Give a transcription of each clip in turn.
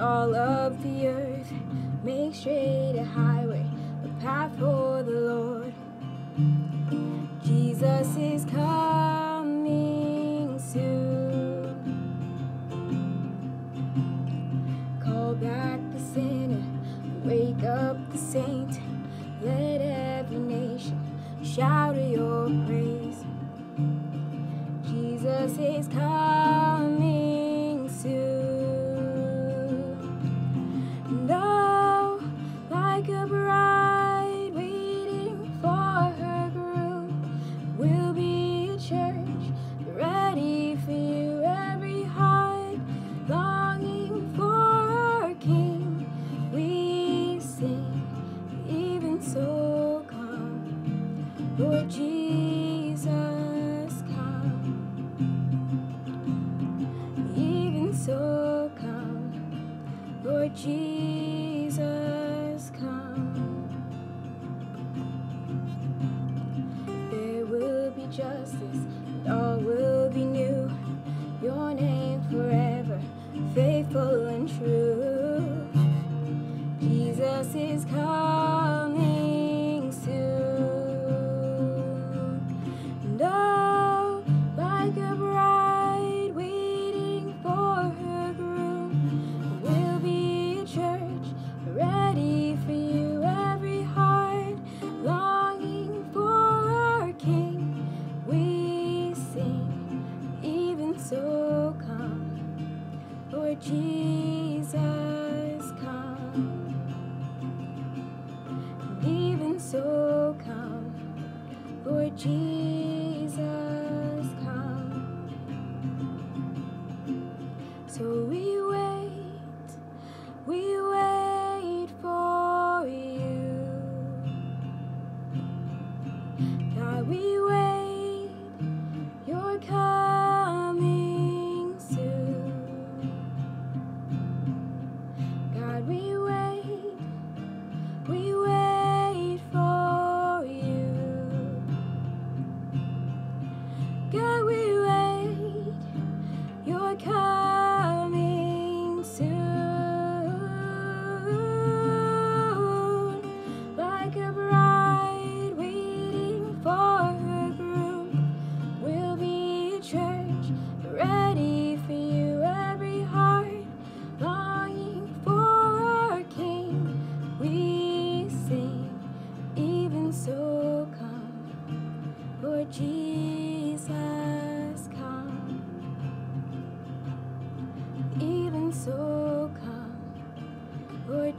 all of the earth. Make straight a highway, a path for the Lord. Jesus is coming soon. Call back the sinner, wake up the saint. Let every nation shout your so come, Lord Jesus, come. Even so come, Lord Jesus, come. There will be justice, and all will be new. Your name. Lord Jesus, come. Even so, come, Lord Jesus.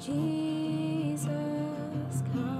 Jesus, come.